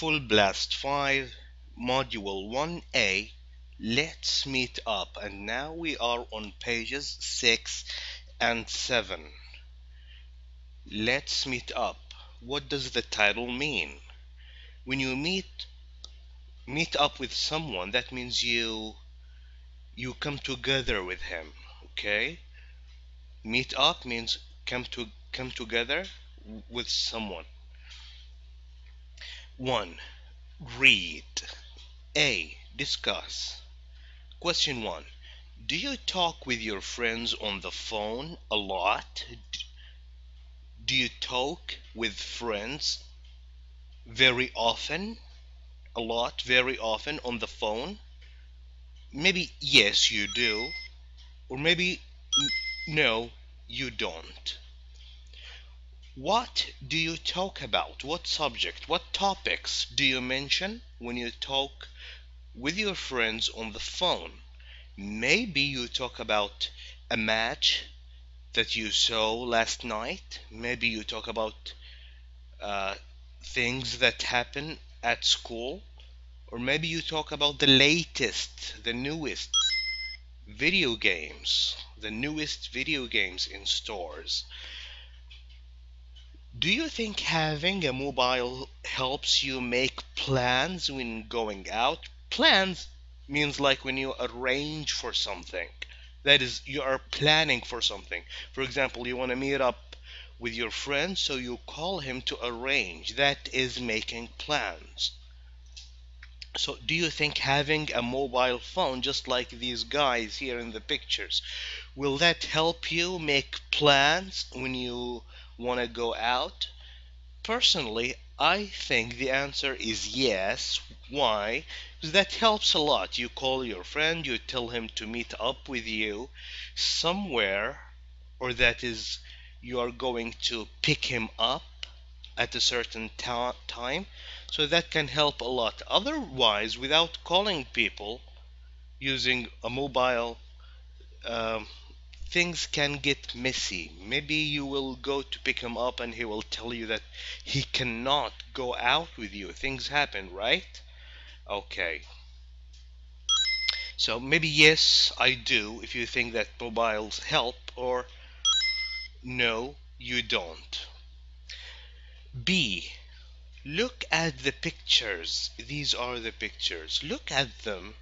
Full Blast. 5 Module 1A Let's meet up. And now we are on pages 6 and 7 Let's meet up. What does the title mean? When you meet meet up with someone that means you you come together with him okay? Meet up means come to come together with someone 1. Read. A. Discuss. Question 1. Do you talk with your friends on the phone a lot? Do you talk with friends very often? A lot, very often on the phone? Maybe yes, you do. Or maybe no, you don't. What do you talk about? What subject? What topics do you mention when you talk with your friends on the phone? Maybe you talk about a match that you saw last night. Maybe you talk about uh, things that happen at school. Or maybe you talk about the latest, the newest video games, the newest video games in stores. Do you think having a mobile helps you make plans when going out? Plans means like when you arrange for something. That is, you are planning for something. For example, you want to meet up with your friend, so you call him to arrange. That is making plans. So, do you think having a mobile phone, just like these guys here in the pictures, will that help you make plans when you want to go out? Personally, I think the answer is yes. Why? Because that helps a lot. You call your friend, you tell him to meet up with you somewhere, or that is, you are going to pick him up at a certain ta- time. So that can help a lot. Otherwise, without calling people using a mobile um, things can get messy. Maybe you will go to pick him up and he will tell you that he cannot go out with you. Things happen, right? Okay. So maybe yes, I do if you think that mobiles help, or no, you don't. B. Look at the pictures. These are the pictures. Look at them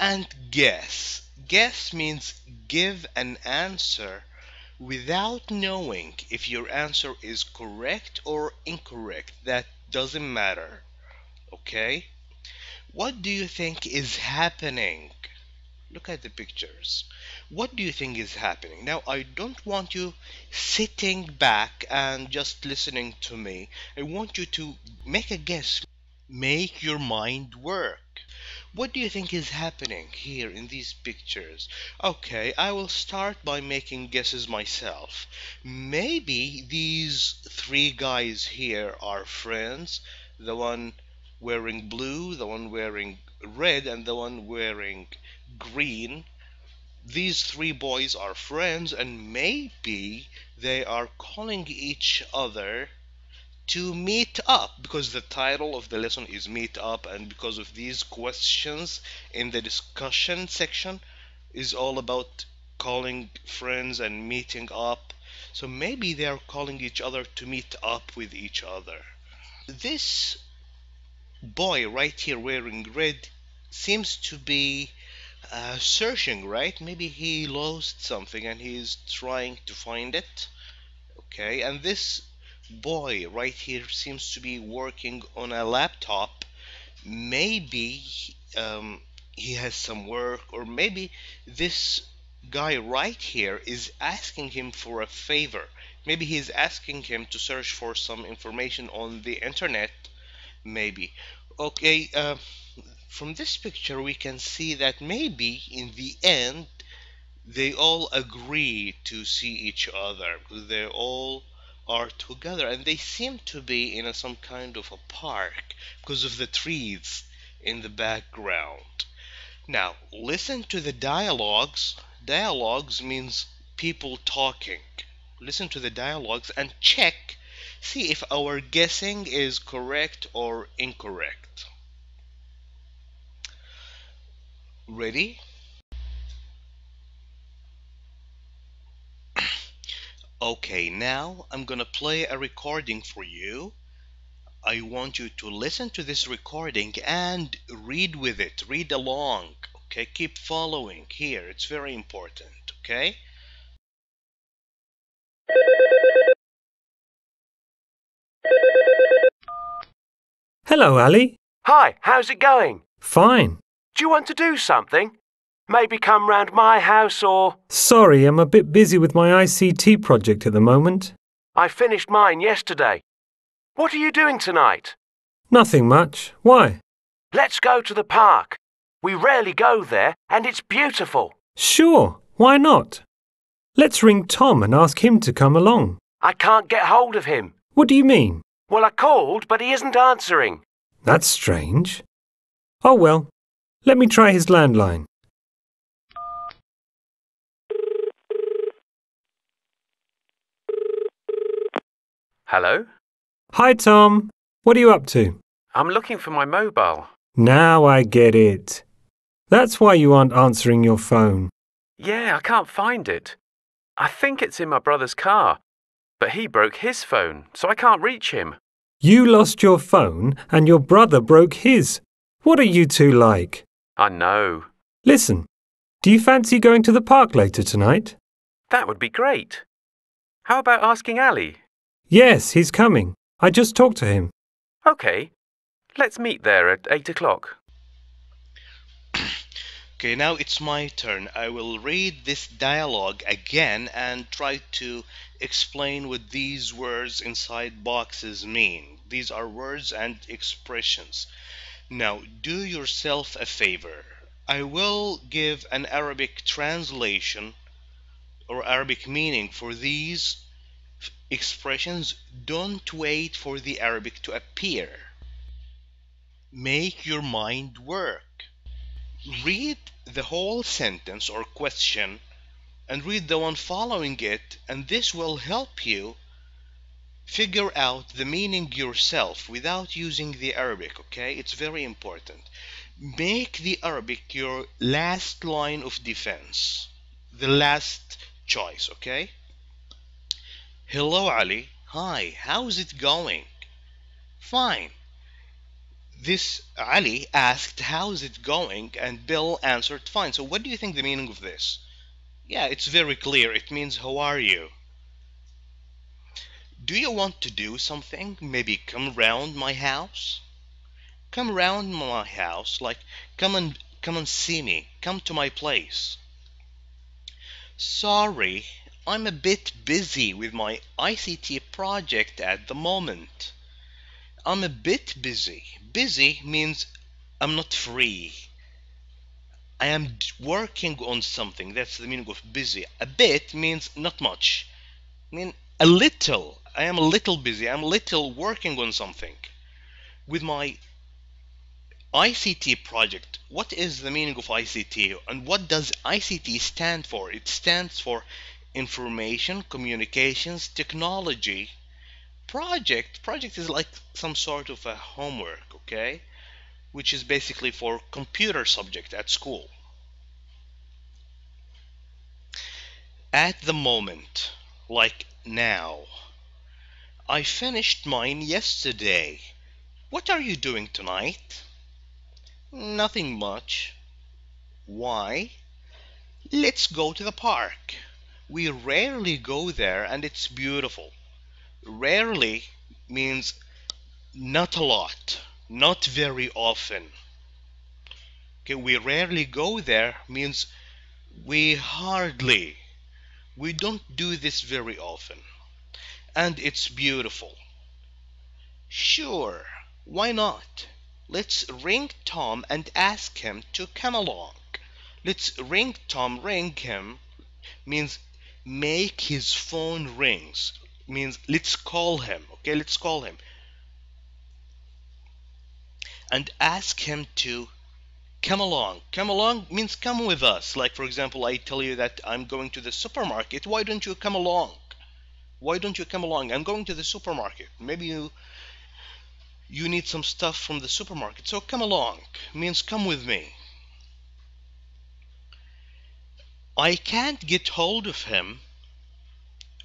and guess. Guess means give an answer without knowing if your answer is correct or incorrect. That doesn't matter. Okay? What do you think is happening? Look at the pictures. What do you think is happening? Now, I don't want you sitting back and just listening to me. I want you to make a guess. Make your mind work. What do you think is happening here in these pictures? Okay, I will start by making guesses myself. Maybe these three guys here are friends. The one wearing blue, the one wearing red, and the one wearing green. These three boys are friends, and maybe they are calling each other to meet up because the title of the lesson is meet up and because of these questions in the discussion section is all about calling friends and meeting up. So maybe they are calling each other to meet up with each other. This boy right here wearing red seems to be uh, searching right? Maybe he lost something and he's trying to find it. Okay and this boy right here seems to be working on a laptop. Maybe um, he has some work or maybe this guy right here is asking him for a favor. Maybe he's asking him to search for some information on the internet maybe. Okay uh, from this picture we can see that maybe in the end they all agree to see each other. Because they all are together and they seem to be in a, some kind of a park because of the trees in the background. Now, listen to the dialogues. Dialogues means people talking. Listen to the dialogues and check see if our guessing is correct or incorrect. Ready? Okay, now I'm gonna play a recording for you. I want you to listen to this recording and read with it, read along. Okay, keep following here, it's very important. Okay. Hello, Ali. Hi, how's it going? Fine. Do you want to do something? Maybe come round my house or. Sorry, I'm a bit busy with my ICT project at the moment. I finished mine yesterday. What are you doing tonight? Nothing much. Why? Let's go to the park. We rarely go there, and it's beautiful. Sure, why not? Let's ring Tom and ask him to come along. I can't get hold of him. What do you mean? Well, I called, but he isn't answering. That's strange. Oh well, let me try his landline. Hello? Hi, Tom. What are you up to? I'm looking for my mobile. Now I get it. That's why you aren't answering your phone. Yeah, I can't find it. I think it's in my brother's car, but he broke his phone, so I can't reach him. You lost your phone and your brother broke his. What are you two like? I know. Listen, do you fancy going to the park later tonight? That would be great. How about asking Ali? Yes, he's coming. I just talked to him. Okay. Let's meet there at 8 o'clock. Okay, now it's my turn. I will read this dialogue again and try to explain what these words inside boxes mean. These are words and expressions. Now, do yourself a favor. I will give an Arabic translation or Arabic meaning for these expressions. Don't wait for the Arabic to appear. Make your mind work read the whole sentence or question and read the one following it and this will help you figure out the meaning yourself without using the Arabic okay it's very important make the Arabic your last line of defense the last choice okay hello Ali hi how's it going fine this Ali asked, How's it going? And Bill answered, Fine. So, what do you think the meaning of this? Yeah, it's very clear. It means, How are you? Do you want to do something? Maybe come round my house? Come round my house, like come and come and see me. Come to my place. Sorry, I'm a bit busy with my ICT project at the moment. I'm a bit busy. Busy means I'm not free. I am working on something. That's the meaning of busy. A bit means not much. I mean a little. I am a little busy. I'm a little working on something. With my ICT project, what is the meaning of ICT and what does ICT stand for? It stands for Information Communications Technology. Project project is like some sort of a homework okay? Which is basically for computer subject at school. At the moment like now I finished mine yesterday. What are you doing tonight? Nothing much. Why? Let's go to the park we rarely go there and it's beautiful rarely means not a lot, not very often. Okay, we rarely go there means we hardly, we don't do this very often. And it's beautiful. Sure, why not? Let's ring Tom and ask him to come along. Let's ring Tom, ring him means make his phone rings means let's call him okay let's call him and ask him to come along come along means come with us like for example I tell you that I'm going to the supermarket why don't you come along Why don't you come along? I'm going to the supermarket. Maybe you you need some stuff from the supermarket. So come along. Means come with me. I can't get hold of him.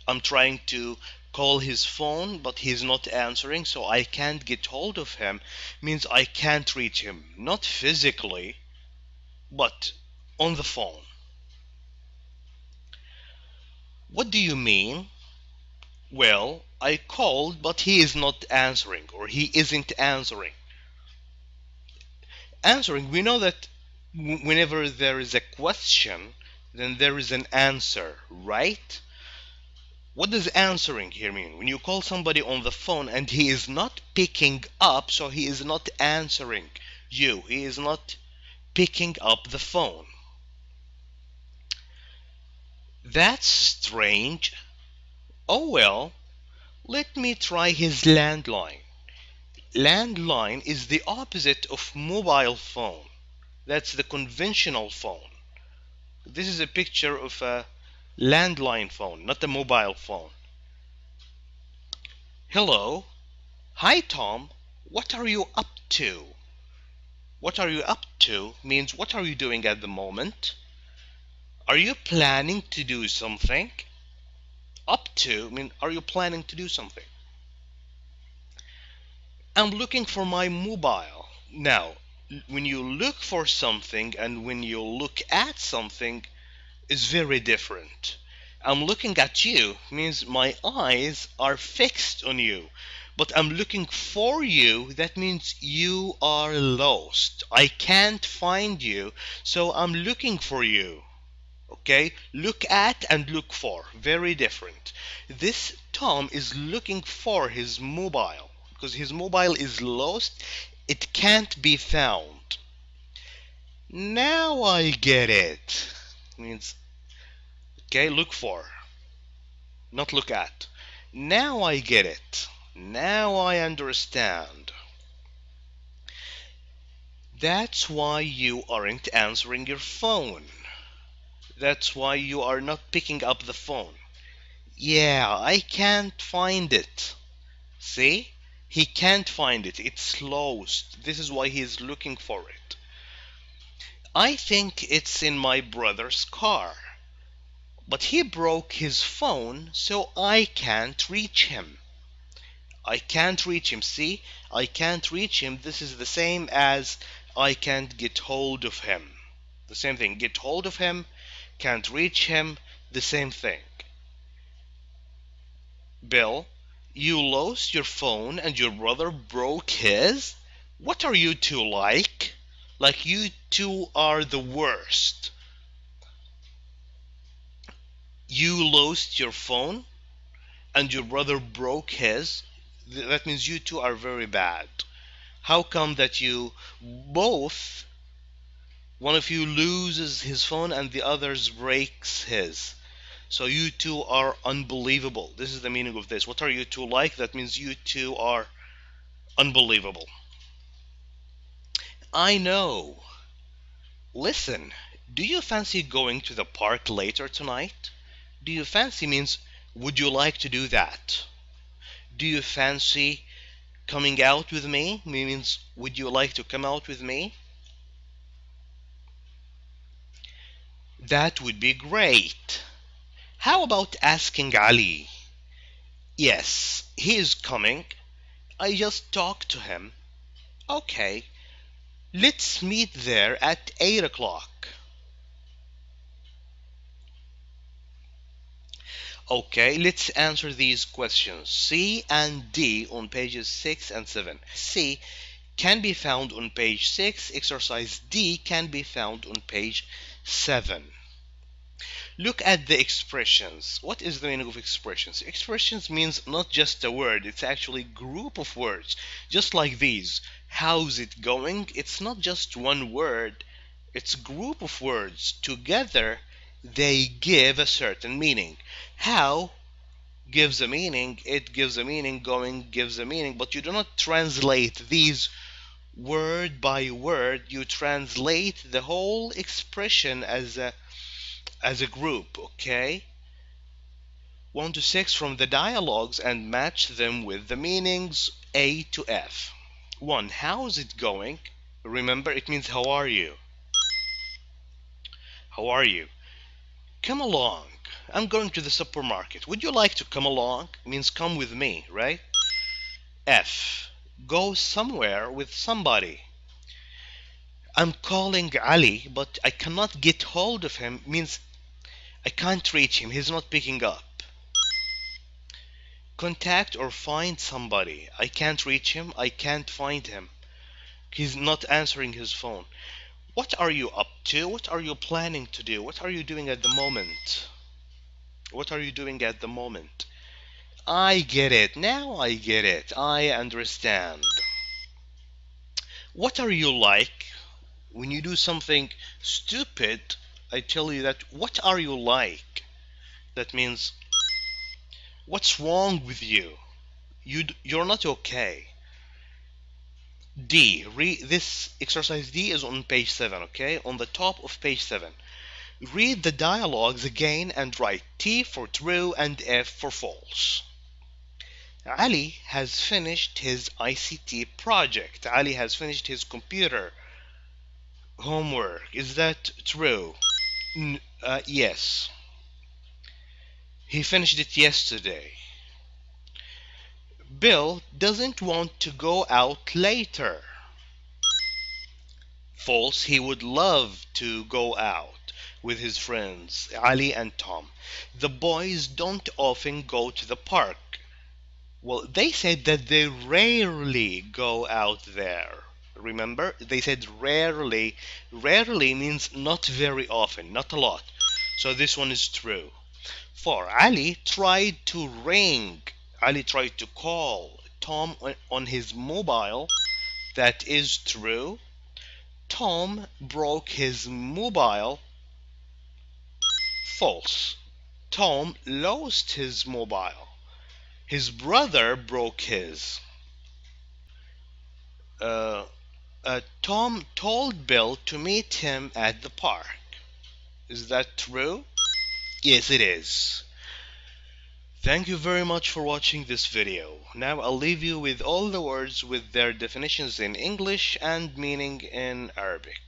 I'm trying to call his phone, but he's not answering, so I can't get hold of him. Means I can't reach him. Not physically, but on the phone. What do you mean? Well, I called, but he is not answering, or he isn't answering. Answering, we know that whenever there is a question, then there is an answer, right? What does answering here mean? When you call somebody on the phone and he is not picking up, so he is not answering you, he is not picking up the phone. That's strange. Oh well, let me try his landline. Landline is the opposite of mobile phone. That's the conventional phone. This is a picture of a landline phone, not a mobile phone. Hello. Hi, Tom. What are you up to? What are you up to means what are you doing at the moment? Are you planning to do something? Up to I mean are you planning to do something? I'm looking for my mobile. Now, when you look for something and when you look at something is very different. I'm looking at you means my eyes are fixed on you. But I'm looking for you, that means you are lost. I can't find you, so I'm looking for you okay look at and look for very different this tom is looking for his mobile because his mobile is lost it can't be found now i get it means okay look for not look at now i get it now i understand that's why you aren't answering your phone that's why you are not picking up the phone. Yeah, I can't find it. See? He can't find it. It's lost. This is why he's looking for it. I think it's in my brother's car. But he broke his phone, so I can't reach him. I can't reach him. See? I can't reach him. This is the same as I can't get hold of him. The same thing. Get hold of him can't reach him, the same thing. Bill, you lost your phone and your brother broke his? What are you two like? Like you two are the worst. You lost your phone and your brother broke his? That means you two are very bad. How come that you both one of you loses his phone and the others breaks his so you two are unbelievable. This is the meaning of this. What are you two like? That means you two are unbelievable. I know. Listen do you fancy going to the park later tonight? Do you fancy means would you like to do that? Do you fancy coming out with me? Means would you like to come out with me? That would be great. How about asking Ali? Yes, he is coming. I just talked to him. Okay, let's meet there at 8 o'clock. Okay, let's answer these questions. C and D on pages 6 and 7. C can be found on page 6. Exercise D can be found on page 7 look at the expressions. What is the meaning of expressions? Expressions means not just a word it's actually group of words. Just like these. How's it going? It's not just one word it's group of words. Together they give a certain meaning. How gives a meaning? It gives a meaning going gives a meaning. But you do not translate these word by word. You translate the whole expression as a as a group okay 1 to 6 from the dialogues and match them with the meanings A to F. 1. How's it going? Remember, it means how are you? How are you? Come along. I'm going to the supermarket. Would you like to come along? It means come with me, right? F. Go somewhere with somebody. I'm calling Ali, but I cannot get hold of him. Means I can't reach him. He's not picking up. Contact or find somebody. I can't reach him. I can't find him. He's not answering his phone. What are you up to? What are you planning to do? What are you doing at the moment? What are you doing at the moment? I get it. Now I get it. I understand. What are you like? When you do something stupid, I tell you that, what are you like? That means, what's wrong with you? You, you're not okay. D. Read this exercise D is on page 7, okay? On the top of page 7. Read the dialogues again and write T for true and F for false. Ali has finished his ICT project. Ali has finished his computer homework. Is that true? Uh, yes. He finished it yesterday. Bill doesn't want to go out later. False, he would love to go out with his friends, Ali and Tom. The boys don't often go to the park. Well, they said that they rarely go out there. Remember, they said rarely. Rarely means not very often, not a lot. So this one is true. For Ali tried to ring Ali tried to call Tom on his mobile. That is true. Tom broke his mobile. False. Tom lost his mobile. His brother broke his. Uh, Uh, Tom told Bill to meet him at the park. Is that true? Yes, it is. Thank you very much for watching this video. Now I'll leave you with all the words with their definitions in English and meaning in Arabic.